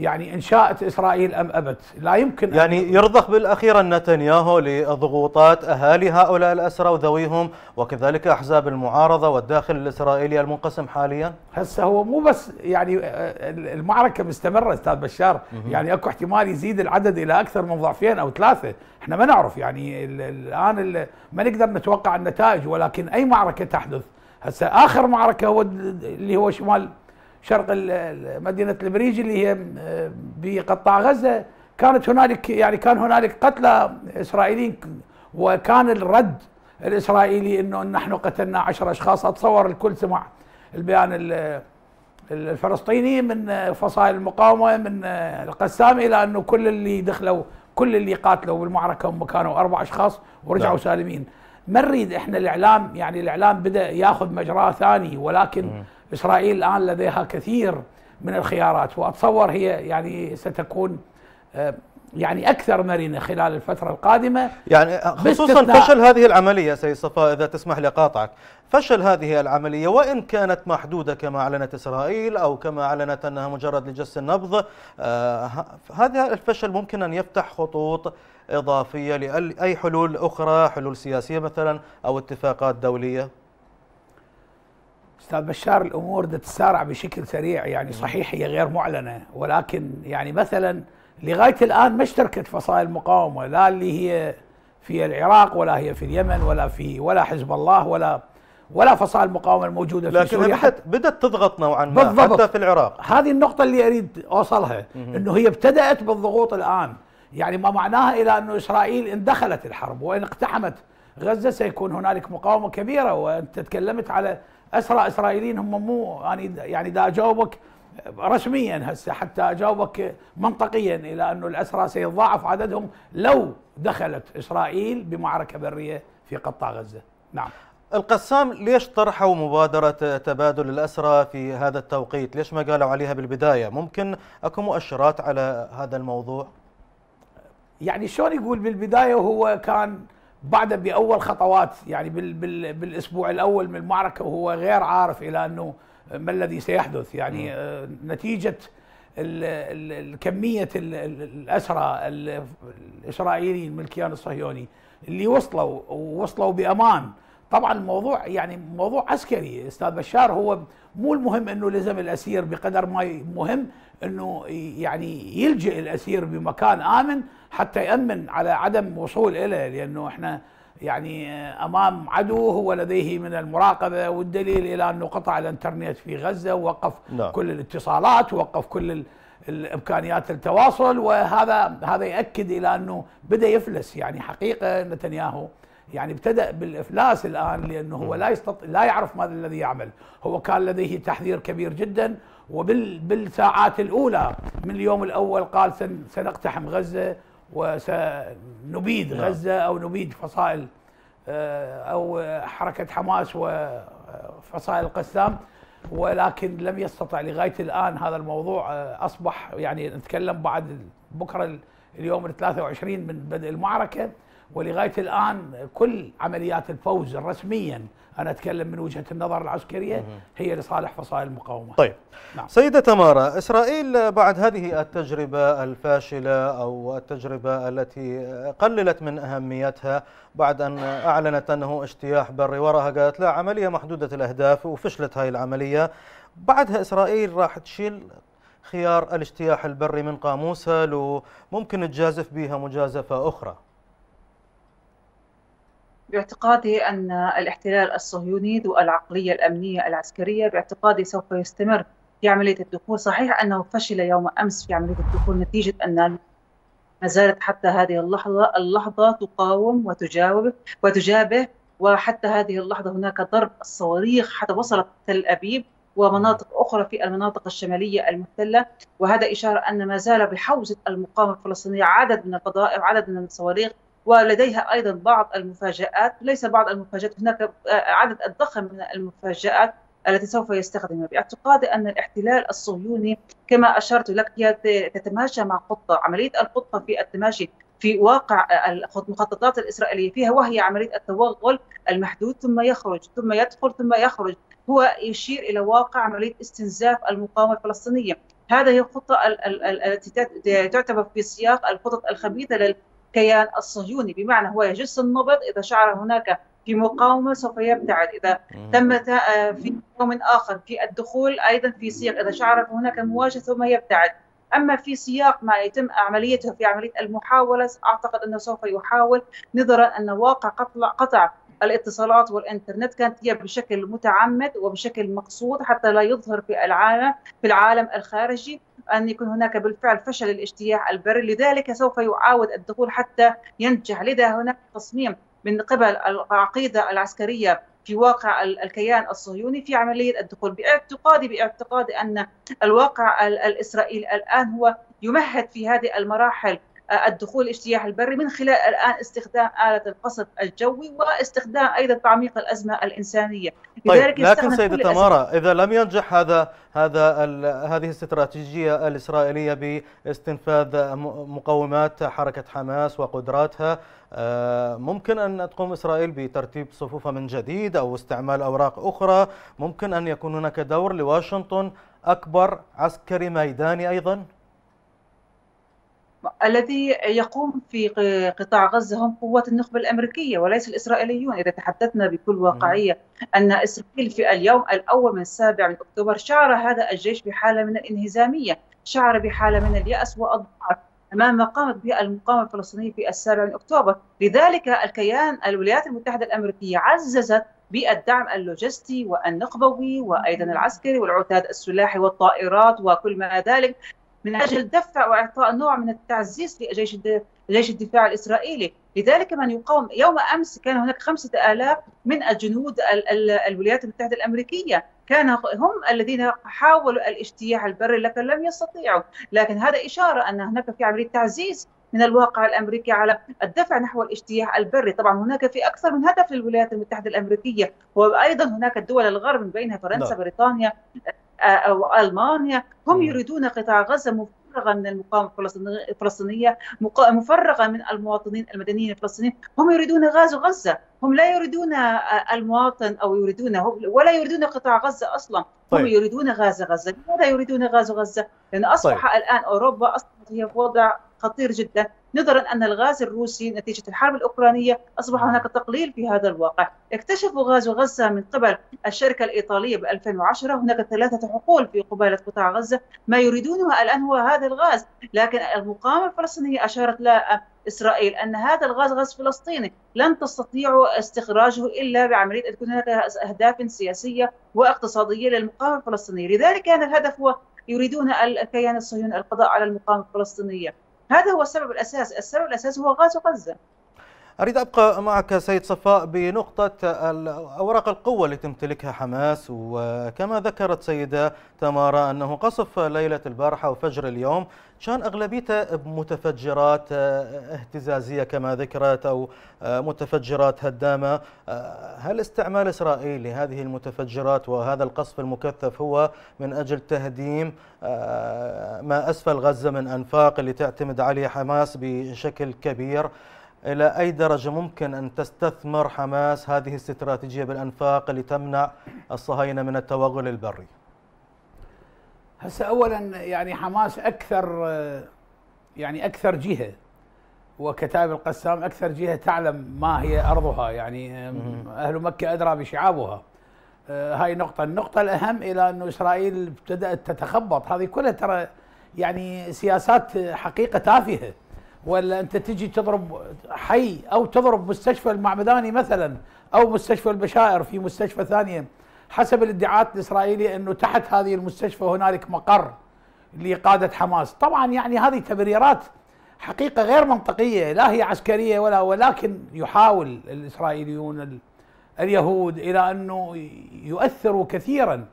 يعني إن شاءت إسرائيل أم أبت لا يمكن يعني يرضخ بالأخير نتنياهو لضغوطات أهالي هؤلاء الأسرى وذويهم وكذلك أحزاب المعارضة والداخل الإسرائيلي المنقسم حاليا. هسه هو مو بس يعني آه، المعركة مستمرة أستاذ بشار. يعني أكو احتمال يزيد العدد إلى أكثر من ضعفين أو ثلاثة. إحنا ما نعرف يعني الآن ما نقدر نتوقع النتائج ولكن أي معركة تحدث هسه آخر معركة هو اللي هو شمال شرق مدينة البريج اللي هي بقطاع غزة. كانت هنالك يعني كان هنالك قتلى إسرائيليين وكان الرد الإسرائيلي إنه نحن قتلنا عشر أشخاص. أتصور الكل سمع البيان الفلسطيني من فصائل المقاومة من القسام إلى إنه كل اللي دخلوا كل اللي قاتلوا بالمعركة هم كانوا أربع أشخاص ورجعوا نعم. سالمين. ما نريد إحنا الإعلام يعني الإعلام بدأ ياخذ مجراه ثاني ولكن إسرائيل الآن لديها كثير من الخيارات. وأتصور هي يعني ستكون آه، يعني أكثر مرنة خلال الفترة القادمة. يعني خصوصا فشل هذه العملية سيد صفاء إذا تسمح لي أقاطعك. فشل هذه العملية وإن كانت محدودة كما أعلنت إسرائيل أو كما أعلنت أنها مجرد لجس النبض آه هذا الفشل ممكن أن يفتح خطوط إضافية لاي حلول أخرى حلول سياسية مثلا أو اتفاقات دولية؟ أستاذ بشار الأمور تتسارع بشكل سريع يعني صحيح هي غير معلنة ولكن يعني مثلا لغاية الآن ما اشتركت فصائل المقاومه لا اللي هي في العراق ولا هي في اليمن ولا في ولا حزب الله ولا ولا فصائل المقاومه الموجودة في لكن سوريا. بدت بدت تضغط نوعا ما بالضبط. حتى في العراق. هذه النقطة اللي أريد أوصلها إنه هي ابتدأت بالضغوط الآن. يعني ما معناها إلى انه إسرائيل إن دخلت الحرب وإن اقتحمت غزة سيكون هنالك مقاومة كبيرة. وأنت تكلمت على أسرى إسرائيليين هم مو يعني يعني دا أجاوبك رسميا هسه حتى أجاوبك منطقيا إلى انه الأسرى سيتضاعف عددهم لو دخلت إسرائيل بمعركة برية في قطاع غزة. نعم. القسام ليش طرحوا مبادرة تبادل الأسرى في هذا التوقيت؟ ليش ما قالوا عليها بالبداية؟ ممكن أكو مؤشرات على هذا الموضوع؟ يعني شلون يقول بالبداية وهو كان بعد بأول خطوات يعني بال بال بالأسبوع الأول من المعركة وهو غير عارف إلى أنه ما الذي سيحدث. يعني آه نتيجة كميه الأسرى الإسرائيليين من الكيان الصهيوني اللي وصلوا ووصلوا بأمان. طبعا الموضوع يعني موضوع عسكري. أستاذ بشار هو مو المهم أنه لزم الأسير بقدر ما مهم أنه يعني يلجئ الأسير بمكان آمن. حتى يأمن على عدم وصول إليه لأنه إحنا يعني أمام عدو هو لديه من المراقبة والدليل إلى انه قطع الإنترنت في غزة ووقف نعم. كل الاتصالات ووقف كل الإمكانيات التواصل وهذا هذا ياكد إلى أنه بدأ يفلس. يعني حقيقة نتنياهو يعني ابتدأ بالإفلاس الآن لأنه هو لا يستطيع لا يعرف ماذا الذي يعمل. هو كان لديه تحذير كبير جدا وبالساعات الأولى من اليوم الأول قال سنقتحم غزة وسنبيد نعم. غزة أو نبيد فصائل آه، أو حركة حماس وفصائل القسام ولكن لم يستطع لغاية الآن هذا الموضوع آه، أصبح يعني نتكلم بعد بكرة اليوم ال 23 من بدء المعركة ولغاية الآن كل عمليات الفوز رسميا أنا أتكلم من وجهة النظر العسكرية هي لصالح فصائل المقاومة. طيب. نعم. سيدة تمارا، إسرائيل بعد هذه التجربة الفاشلة أو التجربة التي قللت من أهميتها بعد أن أعلنت أنه اجتياح بري وراها قالت لا عملية محدودة الأهداف وفشلت هاي العملية، بعدها إسرائيل راح تشيل خيار الاجتياح البري من قاموسها لو ممكن تجازف بها مجازفة أخرى. باعتقادي أن الاحتلال الصهيوني ذو العقلية الأمنية العسكرية باعتقادي سوف يستمر في عملية الدخول. صحيح أنه فشل يوم أمس في عملية الدخول نتيجة أن ما زالت حتى هذه اللحظة اللحظة تقاوم وتجاوب وتجابه. وحتى هذه اللحظة هناك ضرب الصواريخ حتى وصلت تل أبيب ومناطق أخرى في المناطق الشمالية المحتلة. وهذا إشارة أن ما زال بحوزة المقاومة الفلسطينية عدد من القذائف عدد من الصواريخ ولديها أيضا بعض المفاجآت ليس بعض المفاجآت هناك عدد الضخم من المفاجآت التي سوف يستخدمها باعتقادي أن الاحتلال الصهيوني كما أشرت لك تتماشى مع خطه عملية الخطه في التماشي في واقع المخططات الإسرائيلية فيها وهي عملية التوغل المحدود ثم يخرج ثم يدخل ثم يخرج. هو يشير إلى واقع عملية استنزاف المقاومة الفلسطينية. هذه هي الخطه التي تعتبر في سياق الخطط الخبيثة الكيان الصهيوني. بمعنى هو يجس النبض إذا شعر هناك في مقاومة سوف يبتعد. إذا تم آه، في يوم آخر في الدخول أيضا في سياق إذا شعر هناك مواجهة ثم يبتعد. أما في سياق ما يتم عمليته في عملية المحاولة أعتقد أنه سوف يحاول نظرا أن واقع قطع, قطع الاتصالات والإنترنت كانت هي بشكل متعمد وبشكل مقصود حتى لا يظهر في العالم في العالم الخارجي. أن يكون هناك بالفعل فشل الاجتياح البري. لذلك سوف يعاود الدخول حتى ينجح. لذا هناك تصميم من قبل العقيدة العسكرية في واقع الكيان الصهيوني في عملية الدخول باعتقادي باعتقادي أن الواقع الإسرائيلي الآن هو يمهد في هذه المراحل الدخول الاجتياح البري من خلال الآن استخدام آلة القصف الجوي واستخدام أيضا تعميق الأزمة الإنسانية. طيب لكن سيدة تمارا إذا لم ينجح هذا هذا هذه الاستراتيجيه الإسرائيلية باستنفاذ مقومات حركة حماس وقدراتها آه، ممكن أن تقوم إسرائيل بترتيب صفوفها من جديد أو استعمال أوراق أخرى. ممكن أن يكون هناك دور لواشنطن أكبر عسكري ميداني أيضا؟ الذي يقوم في قطاع غزة هم قوات النخبة الأمريكية وليس الإسرائيليون. إذا تحدثنا بكل واقعية أن إسرائيل في اليوم الأول من السابع من أكتوبر شعر هذا الجيش بحالة من الإنهزامية شعر بحالة من اليأس والضعف أمام ما قامت به المقاومة الفلسطينية في السابع من أكتوبر، لذلك الكيان الولايات المتحدة الأمريكية عززت بالدعم اللوجستي والنخبوي وأيضا العسكري والعتاد السلاحي والطائرات وكل ما ذلك. من أجل دفع وإعطاء نوع من التعزيز لجيش جيش الدفاع الإسرائيلي، لذلك من يقاوم يوم أمس كان هناك خمسة آلاف من الجنود الولايات المتحدة الأمريكية، كان هم الذين حاولوا الاجتياح البري لكن لم يستطيعوا، لكن هذا إشارة أن هناك في عملية تعزيز من الواقع الأمريكي على الدفع نحو الاجتياح البري، طبعا هناك في أكثر من هدف للولايات المتحدة الأمريكية، وأيضا هناك الدول الغرب من بينها فرنسا، نعم. بريطانيا، أو ألمانيا. هم يريدون قطاع غزة مفرغا من المقاومة الفلسطينية مفرغا من المواطنين المدنيين الفلسطينيين. هم يريدون غزو غزة. هم لا يريدون المواطن أو يريدون ولا يريدون قطاع غزة أصلا. طيب. هم يريدون غزة غزة. لماذا يريدون غزو غزة؟ لأن أصبح طيب. الآن أوروبا أصبحت هي في وضع خطير جدا. نظرا أن الغاز الروسي نتيجة الحرب الأوكرانية أصبح هناك تقليل في هذا الواقع. اكتشفوا غاز غزة من قبل الشركة الإيطالية ب 2010 هناك ثلاثة حقول في قبالة قطاع غزة ما يريدونه الآن هو هذا الغاز لكن المقاومة الفلسطينية أشارت لا إسرائيل أن هذا الغاز غاز فلسطيني. لن تستطيعوا استخراجه إلا بعملية أن تكون هناك أهداف سياسية واقتصادية للمقاومة الفلسطينية. لذلك كان الهدف هو يريدون الكيان الصهيوني القضاء على المقاومة الفلسطينية. هذا هو السبب الأساسي السبب الأساسي هو غاز غزة. أريد أبقى معك سيد صفاء بنقطة أوراق القوة التي تمتلكها حماس وكما ذكرت سيدة تمارا أنه قصف ليلة البارحة وفجر اليوم كان أغلبيته بمتفجرات اهتزازية كما ذكرت أو متفجرات هدامة. هل استعمال إسرائيل لهذه المتفجرات وهذا القصف المكثف هو من أجل تهديم ما أسفل غزة من أنفاق اللي تعتمد عليه حماس بشكل كبير؟ إلى أي درجة ممكن أن تستثمر حماس هذه الاستراتيجية بالأنفاق لتمنع الصهاينة من التوغل البري؟ هسه أولا يعني حماس أكثر يعني أكثر جهة وكتائب القسام أكثر جهة تعلم ما هي أرضها يعني أهل مكة أدرى بشعابها. هاي نقطة. النقطة الأهم إلى أنه إسرائيل ابتدأت تتخبط. هذه كلها ترى يعني سياسات حقيقة تافهة. ولا أنت تجي تضرب حي أو تضرب مستشفى المعمداني مثلا أو مستشفى البشائر في مستشفى ثانية حسب الادعاءات الإسرائيلية إنه تحت هذه المستشفى هنالك مقر لقاده حماس، طبعا يعني هذه تبريرات حقيقة غير منطقية لا هي عسكرية ولا ولكن يحاول الإسرائيليون اليهود إلى أنه يؤثروا كثيرا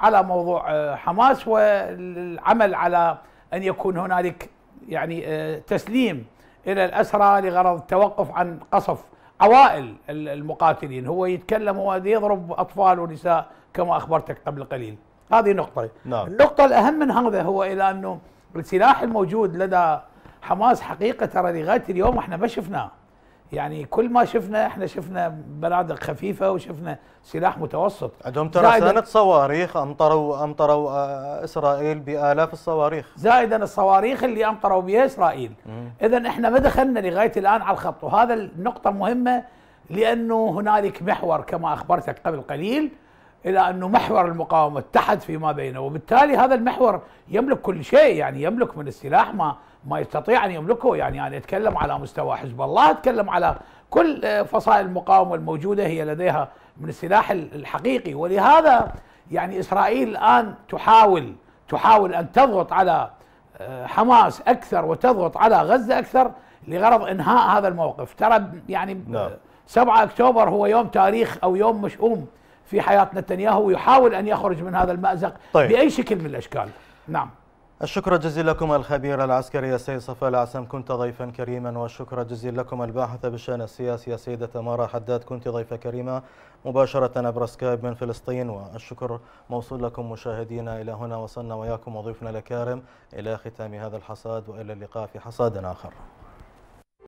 على موضوع آه، حماس والعمل على أن يكون هنالك يعني آه، تسليم إلى الأسرى لغرض التوقف عن قصف عوائل المقاتلين. هو يتكلم هو يضرب أطفال ونساء كما أخبرتك قبل قليل. هذه نقطة. نعم. النقطة الأهم من هذا هو إلى أنه السلاح الموجود لدى حماس حقيقة ترى لغاية اليوم إحنا ما شفناه. يعني كل ما شفنا إحنا شفنا بنادق خفيفة وشفنا سلاح متوسط. عندهم ترى سنه صواريخ امطروا أمطروا آه، إسرائيل بآلاف الصواريخ. زائدا الصواريخ اللي أمطروا بها إسرائيل. اذا إحنا ما دخلنا لغاية الآن على الخط. وهذا النقطة مهمة لأنه هنالك محور كما أخبرتك قبل قليل إلى أنه محور المقاومة اتحد فيما بينه. وبالتالي هذا المحور يملك كل شيء يعني يملك من السلاح ما ما يستطيع أن يملكه. يعني أنا أتكلم على مستوى حزب الله أتكلم على كل فصائل المقاومة الموجودة هي لديها من السلاح الحقيقي. ولهذا يعني إسرائيل الآن تحاول تحاول أن تضغط على آه، حماس أكثر وتضغط على غزة أكثر لغرض إنهاء هذا الموقف. ترى يعني نعم. 7 أكتوبر هو يوم تاريخ أو يوم مشؤوم في حياة نتنياهو ويحاول أن يخرج من هذا المأزق طيب. بأي شكل من الأشكال. نعم. الشكر الجزيل لكم الخبير العسكري السيد صفاء العسام كنت ضيفا كريما والشكر الجزيل لكم الباحثة بالشأن السياسي السيدة تمارا حداد كنت ضيفة كريمة مباشرة عبر سكايب من فلسطين والشكر موصول لكم مشاهدينا إلى هنا وصلنا وياكم وضيفنا الكارم إلى ختام هذا الحصاد وإلى اللقاء في حصاد آخر.